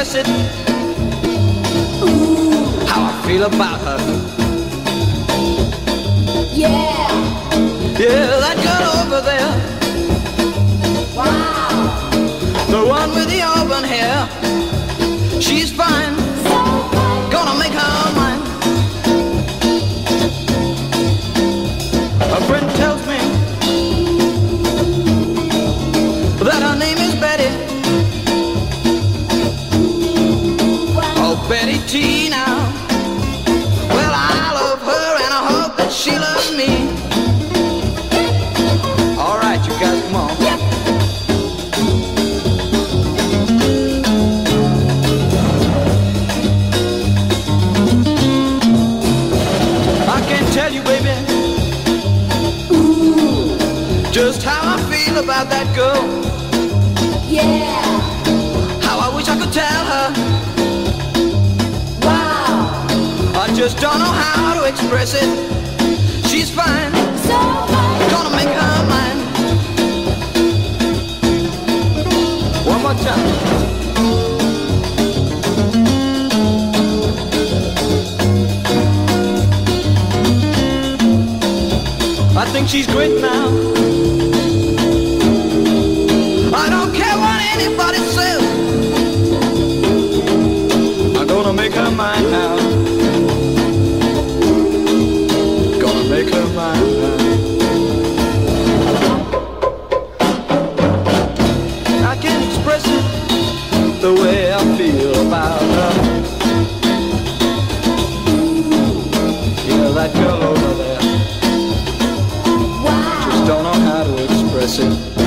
express it. How I feel about her. Yeah. Yeah, that girl over there. Betty T now. Well, I love her and I hope that she loves me. All right, you guys, come on. Yep. I can tell you, baby, just how I feel about that girl. Yeah. How I wish I could tell just don't know how to express it. She's fine, So fine. gonna make her mine. One more time. I think she's great now. that girl over there. Wow. Just don't know how to express it.